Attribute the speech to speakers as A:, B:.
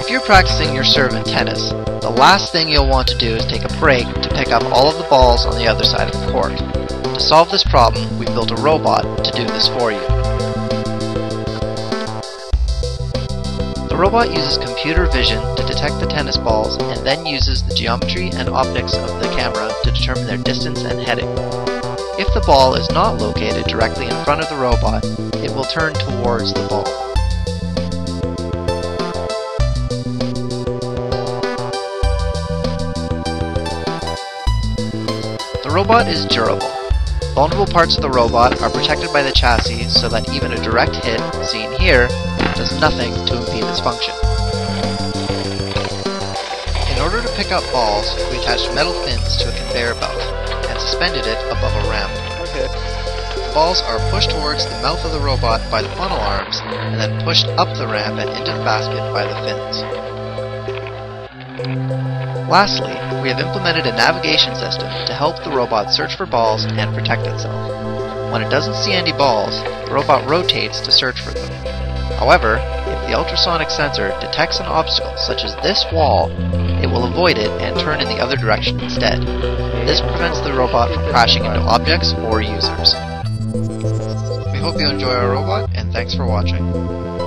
A: If you're practicing your serve in tennis, the last thing you'll want to do is take a break to pick up all of the balls on the other side of the court. To solve this problem, we've built a robot to do this for you. The robot uses computer vision to detect the tennis balls and then uses the geometry and optics of the camera to determine their distance and heading. If the ball is not located directly in front of the robot, it will turn towards the ball. The robot is durable. Vulnerable parts of the robot are protected by the chassis so that even a direct hit, seen here, does nothing to impede its function. In order to pick up balls, we attached metal fins to a conveyor belt and suspended it above a ramp. Balls are pushed towards the mouth of the robot by the funnel arms and then pushed up the ramp and into the basket by the fins. Lastly, we have implemented a navigation system to help the robot search for balls and protect itself. When it doesn't see any balls, the robot rotates to search for them. However, if the ultrasonic sensor detects an obstacle such as this wall, it will avoid it and turn in the other direction instead. This prevents the robot from crashing into objects or users. Hope you enjoy our robot, and thanks for watching.